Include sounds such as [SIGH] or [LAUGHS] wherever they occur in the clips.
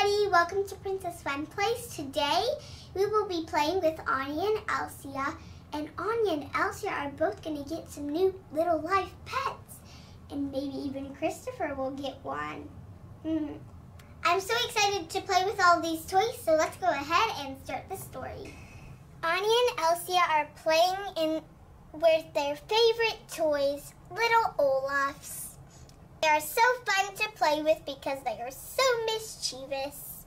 everybody, welcome to Princess Fun Place. Today we will be playing with Anya and Elsia, and Anya and Elsia are both going to get some new little life pets, and maybe even Kristopher will get one. Hmm. I'm so excited to play with all these toys, so let's go ahead and start the story. Anya and Elsia are playing in with their favorite toys, little Olafs. They are so fun to play with because they are so mischievous.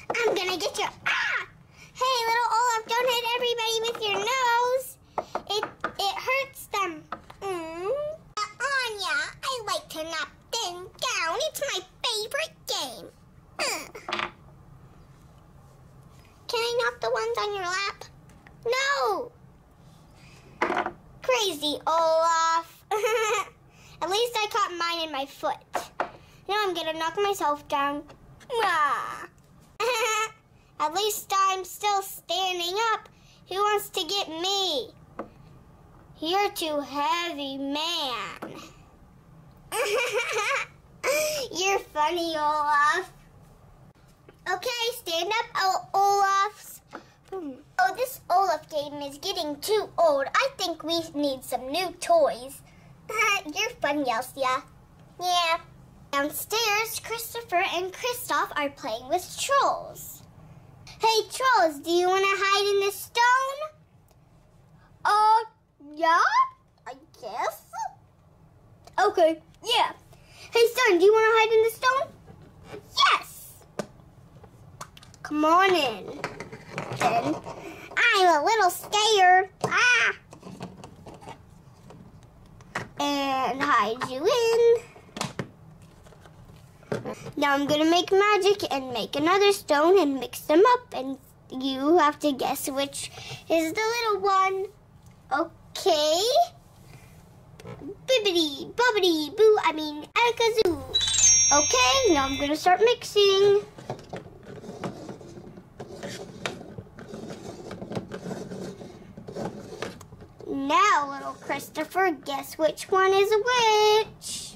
I'm gonna get you. Ah! Hey, little Olaf, don't hit everybody with your nose. It it hurts them. Mm. Anya, I like to knock them down. It's my favorite game. Can I knock the ones on your lap? No. Crazy Olaf. [LAUGHS] At least I caught mine in my foot. Now I'm gonna knock myself down. [LAUGHS] At least I'm still standing up. Who wants to get me? You're too heavy, man. [LAUGHS] You're funny, Olaf. Okay, stand up, Olafs. Hmm. Oh, this Olaf game is getting too old. I think we need some new toys. [LAUGHS] You're funny, Elsia. Yeah. Downstairs, Kristopher and Kristoff are playing with trolls. Hey, trolls, do you want to hide in the stone? Uh, yeah, I guess. Okay, yeah. Hey, son, do you want to hide in the stone? Yes. Come on in. Then I'm a little scared. Ah and hide you in. Now I'm going to make magic and make another stone and mix them up and you have to guess which is the little one. Okay. Bibbidi, bobbidi, boo, I mean, alakazoo. Okay, now I'm going to start mixing. Now, little Kristopher, guess which one is which?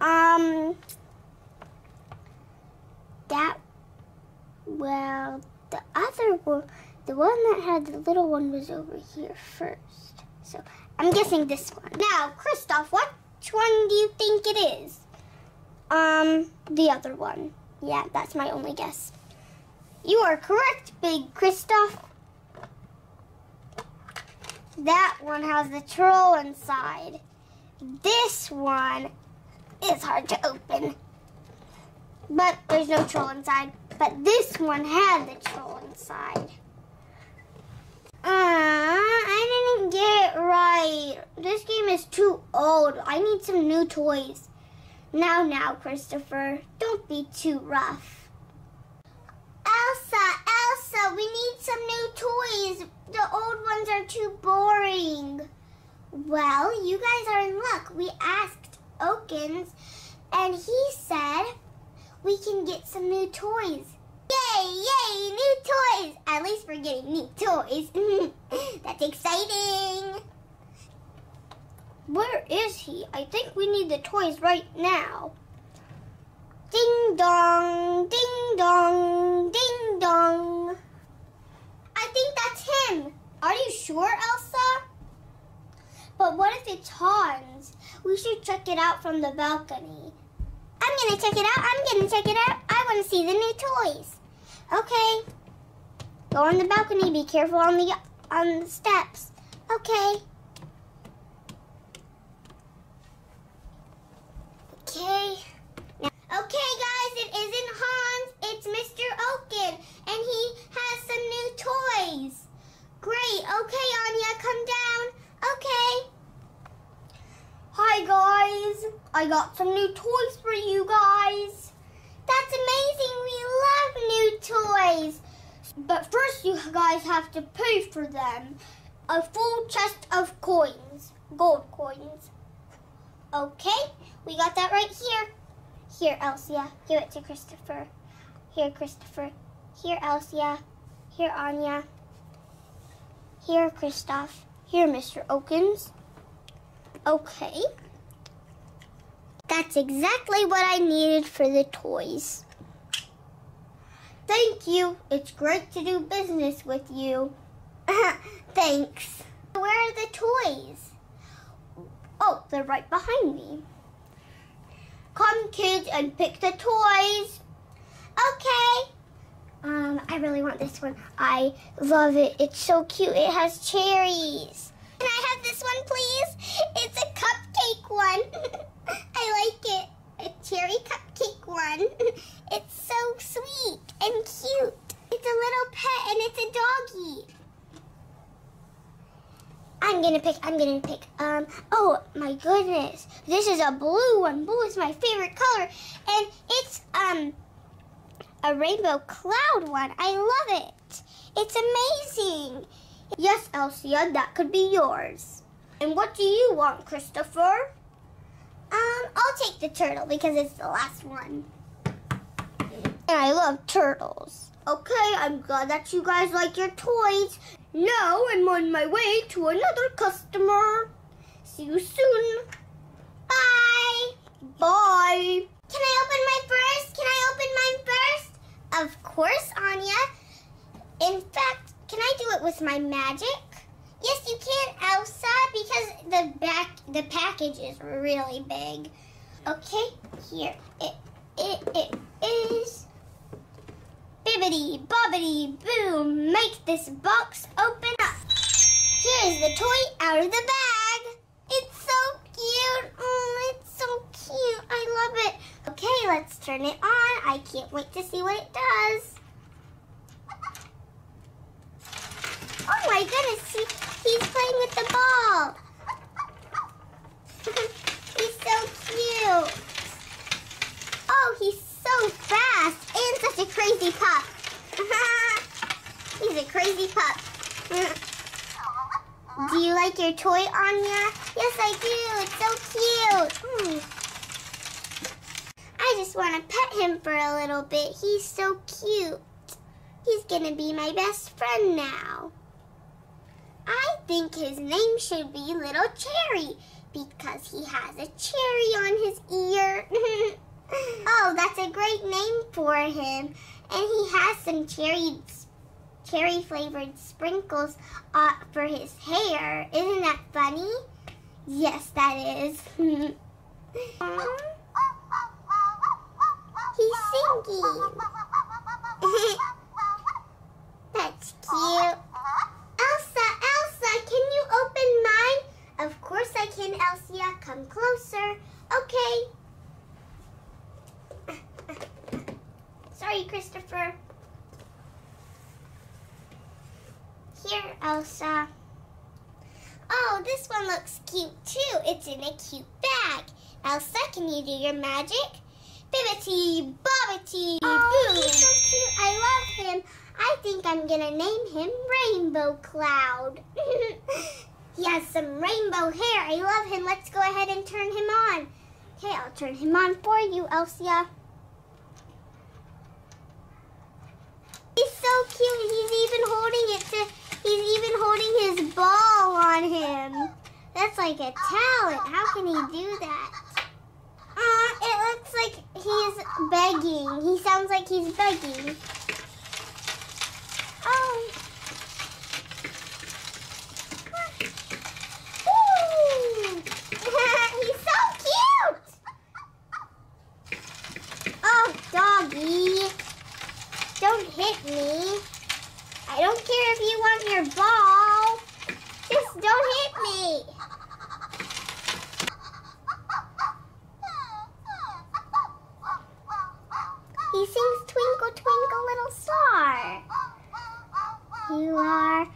Um, that, well, the other one, the one that had the little one was over here first. So, I'm guessing this one. Now, Kristoff, which one do you think it is? Um, the other one. Yeah, that's my only guess. You are correct, Big Kristoff. That one has the troll inside. This one is hard to open. But there's no troll inside. But this one had the troll inside. Uh, I didn't get it right. This game is too old. I need some new toys. Now, now, Kristopher, don't be too rough. Elsa, Elsa, we need some new toys. The old ones are too boring. Well, you guys are in luck. We asked Oaken's, and he said we can get some new toys. Yay, yay, new toys! At least we're getting new toys. [LAUGHS] That's exciting. Where is he? I think we need the toys right now. Ding dong, ding dong, ding dong. I think that's him. Are you sure, Elsa? But what if it's Hans? We should check it out from the balcony. I'm gonna check it out. I'm gonna check it out. I wanna see the new toys. Okay. Go on the balcony. Be careful on the on the steps. Okay. Okay. Okay, guys, it isn't Hans, it's Mr. Oaken, and he has some new toys. Great, okay, Anya, come down. Okay. Hi, guys. I got some new toys you guys. That's amazing. We love new toys. But first, you guys have to pay for them. A full chest of coins, gold coins. Okay, we got that right here. Here, Elsia. Give it to Kristopher. Here, Kristopher. Here, Elsia. Here, Anya. Here, Kristoff. Here, Mr. Okins. Okay. That's exactly what I needed for the toys. Thank you. It's great to do business with you. [LAUGHS] Thanks. Where are the toys? Oh, they're right behind me. Come, kids, and pick the toys. Okay. Um, I really want this one. I love it. It's so cute. It has cherries. Can I have this one, please? It's a cupcake one. [LAUGHS] I like it. A cherry cupcake one. [LAUGHS] It's so sweet and cute. It's a little pet and it's a doggy. I'm gonna pick, I'm gonna pick, um, oh my goodness. This is a blue one. Blue is my favorite color. And it's, um, a rainbow cloud one. I love it. It's amazing. Yes, Elsia, that could be yours. And what do you want, Kristopher? Um, I'll take the turtle because it's the last one. And I love turtles. Okay, I'm glad that you guys like your toys. Now I'm on my way to another customer. See you soon. Bye. Bye. Can I open my first? Can I open mine first? Of course, Anya. In fact, can I do it with my magic? Yes, you can, Elsa, because the back the package is really big. Okay, here it it it is. Bibbity bobbity boom! Make this box open up. Here's the toy out of the bag. It's so cute. Oh, it's so cute. I love it. Okay, let's turn it on. I can't wait to see what it does. My goodness, he, he's playing with the ball. [LAUGHS] he's so cute. Oh, he's so fast and such a crazy pup. [LAUGHS] he's a crazy pup. [LAUGHS] do you like your toy, Anya? Yes, I do. It's so cute. Hmm. I just want to pet him for a little bit. He's so cute. He's going to be my best friend now. I think his name should be Little Cherry because he has a cherry on his ear. [LAUGHS] oh, that's a great name for him. And he has some cherry cherry flavored sprinkles uh, for his hair. Isn't that funny? Yes, that is. [LAUGHS] He's singing. [LAUGHS] That's cute. Elsa, Elsa, can you open mine? Of course I can, Elsia. Come closer. Okay. Sorry, Kristopher. Here, Elsa. Oh, this one looks cute too. It's in a cute bag. Elsa, can you do your magic? Bibbity, bobbity, oh, he's so cute. I love him. I think I'm gonna name him Rainbow Cloud. [LAUGHS] he has some rainbow hair. I love him. Let's go ahead and turn him on. Okay, I'll turn him on for you, Elsia. He's so cute. He's even holding it to, he's even holding his ball on him. That's like a talent. How can he do that? Uh, it looks like he's begging. He sounds like he's begging. Oh. he's so cute. Oh, doggy. Don't hit me. I don't care if you want your ball. Just don't hit me. He sings Twinkle Twinkle Little Star. You are.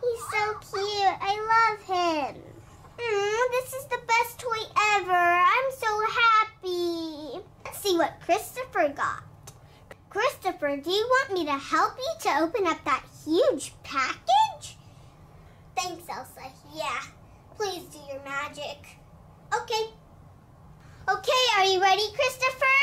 He's so cute. I love him. Mm, this is the best toy ever. I'm so happy. Let's see what Kristopher got. Kristopher, do you want me to help you to open up that huge package? Thanks, Elsa. Yeah, please do your magic. Okay. Okay, are you ready, Kristopher?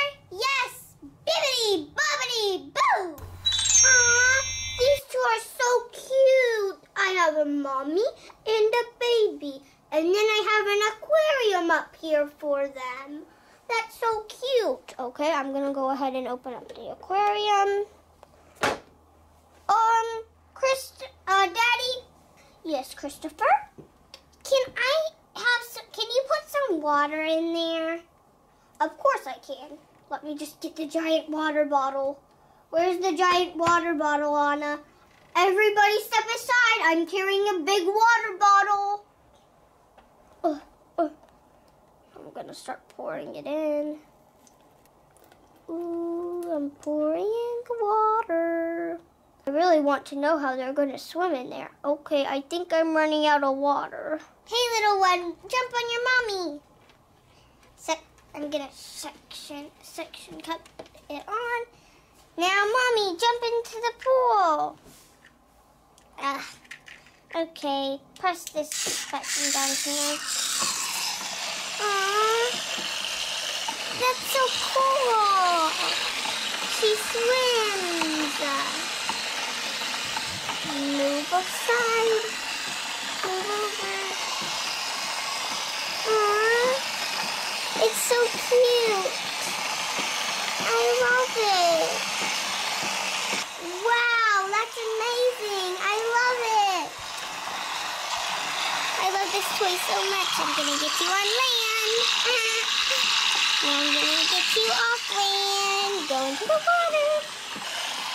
Have a mommy and a baby. And then I have an aquarium up here for them. That's so cute. Okay, I'm gonna go ahead and open up the aquarium. Um, Chris, uh, Daddy. Yes, Kristopher. Can I have some, can you put some water in there? Of course I can. Let me just get the giant water bottle. Where's the giant water bottle, Anna? Everybody step aside. I'm carrying a big water bottle. Uh, uh. I'm gonna start pouring it in. Ooh, I'm pouring water. I really want to know how they're gonna swim in there. Okay, I think I'm running out of water. Hey, little one, jump on your mommy. Sec I'm gonna section section cut it on. Now, mommy, jump into the pool. Ah, okay, press this button down here. Aww, that's so cool. She swims. Move aside. Move over. Aww, it's so cute. I love it. Wow, that's amazing. I love it. I love this toy so much. I'm to get you on land. [LAUGHS] I'm to get you off land. Go into the water.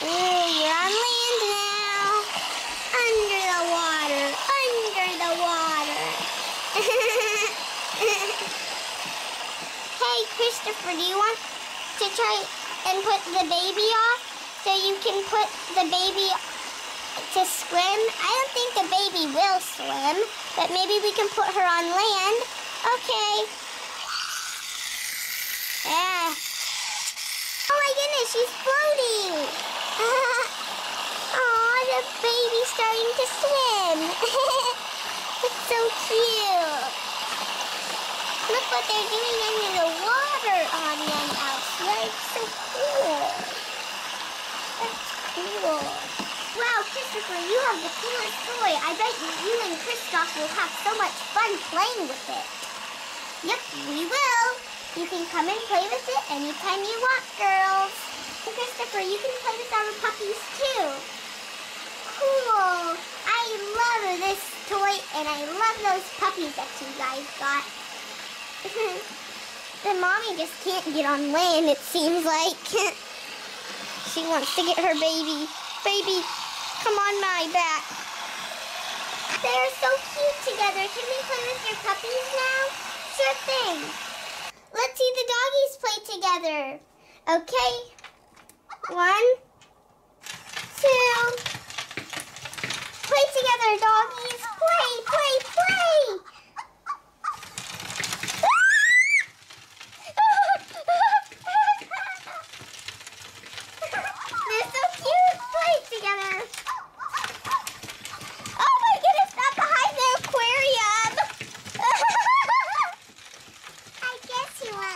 Ooh, you're on land now. Under the water. Under the water. [LAUGHS] hey, Kristopher, do you want to try and put the baby off so you can put the baby to swim? I don't think the baby will swim, but maybe we can put her on land. Okay. Yeah. Oh my goodness, she's floating. [LAUGHS] Oh, the baby's starting to swim. [LAUGHS] it's so cute. Look what they're doing under the water on them outside. It's so cool. That's cool. Kristopher, you have the coolest toy. I bet you, you and Kristoff will have so much fun playing with it. Yep, we will. You can come and play with it anytime you want, girls. And Kristopher, you can play with our puppies too. Cool. I love this toy and I love those puppies that you guys got. [LAUGHS] the mommy just can't get on land, it seems like. [LAUGHS] she wants to get her baby. Baby, come on my back. They're so cute together. Can we play with your puppies now? Sure thing. Let's see the doggies play together. Okay. One, two. Play together, doggies. Play, play, play. They're so cute. Play together. Oh my goodness, not behind the aquarium. I [LAUGHS]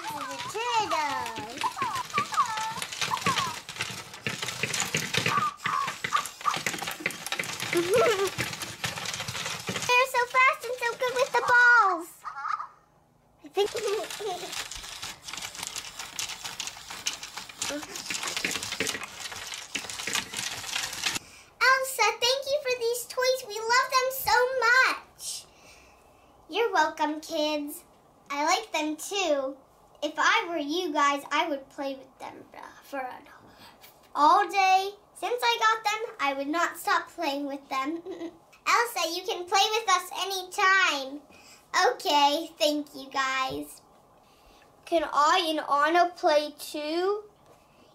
They're so fast and so good with the balls. I think. [LAUGHS] Elsa, thank you for these toys. We love them so much. You're welcome, kids. I like them too. If I were you guys, I would play with them for all day. Since I got them, I would not stop playing with them. Elsa, you can play with us anytime. Okay, thank you guys. Can I and Anna play too?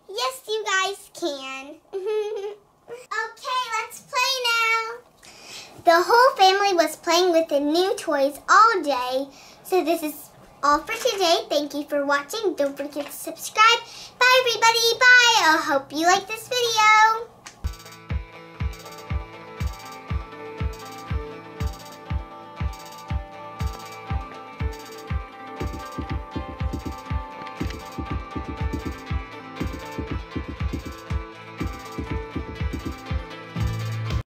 Yes, you guys can. [LAUGHS] okay, let's play now. The whole family was playing with the new toys all day. So this is all for today. Thank you for watching. Don't forget to subscribe. Bye, everybody. Bye. I hope you like this video.